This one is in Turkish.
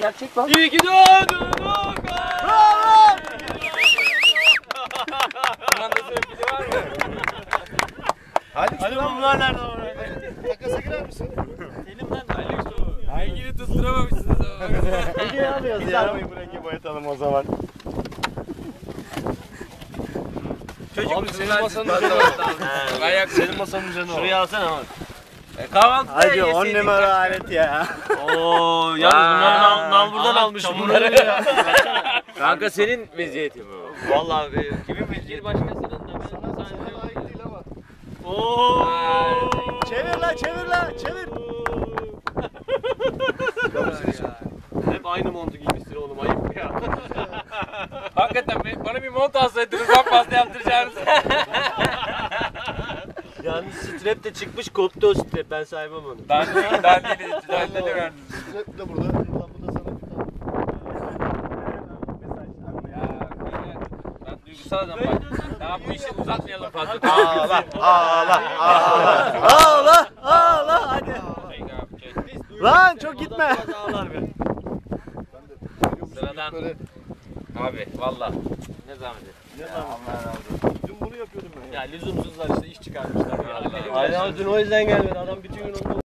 Gerçek lan. İyi ki doğdun Okan. Kumandası öpücü var mı? Hadi Hadi bunlar nerede var? takasa girer misin? Elimden de Ali Usta. Haygiri tutturamamışsınız ama. Hediye alıyoruz Biz ya. arabayı rengi boyatalım o zaman. Çocuk Abi senin masanın Ben- üzerine Ben- Ayak Senin masanın üzerine Şuraya alsana ama. E, kahvaltıda Hacı 10 yeseydik numara kaç- alet ya. Oo, yalnız bunları buradan Aa, almış bunları. Kanka senin meziyetin bu. Vallahi be, kimin mezgili başkasının da ben Sana ait değil ama. Oo. Çevir lan çevir lan çevir. Hep aynı montu giymişsin oğlum ayıp ya. Hakikaten be- bana bir mont alsaydınız daha fazla yaptıracağınız. Strap de çıkmış koptu o strap ben saymam onu. ben de ben de ben de verdim. Strap de burada. Ulan bu da sana bir tane. Ben duygusal adam bak. Daha bu işi uzatmayalım fazla. Ağla, ağla, ağla. Ağla ağla hadi. Lan çok gitme. Sıradan. Abi valla. Ne zahmet. ne zaman Allah razı olsun. Dün bunu yapıyordum ben ya. Ya lüzumsuzlar işte iş çıkarmışlar. ya. Aynen dün o yüzden gelmedi adam bütün gün